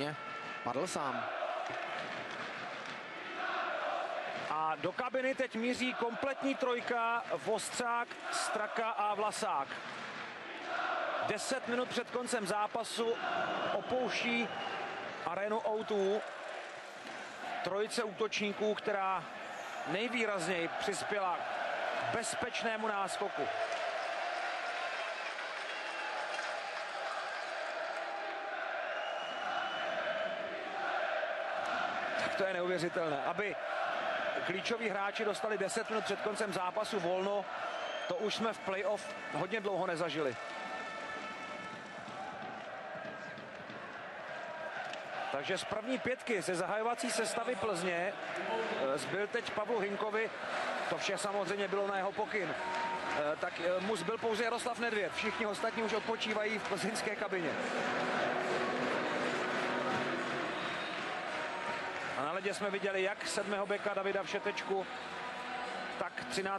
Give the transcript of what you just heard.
zřejmě padl sám. A do kabiny teď míří kompletní trojka Vostřák, Straka a Vlasák. 10 minut před koncem zápasu opouští arénu O2 trojice útočníků, která nejvýrazněji přispěla k bezpečnému náskoku. To je neuvěřitelné. Aby klíčoví hráči dostali 10 minut před koncem zápasu volno, to už jsme v playoff hodně dlouho nezažili. Takže z první pětky ze zahajovací sestavy Plzně eh, zbyl teď Pavlu Hinkovi, to vše samozřejmě bylo na jeho pokyn, Eh, tak eh, mu zbyl pouze Jaroslav Nedvěd, všichni ostatní už odpočívají v plzeňské kabině. Ledě jsme viděli jak sedmého beka Davida Všetečku, tak 13.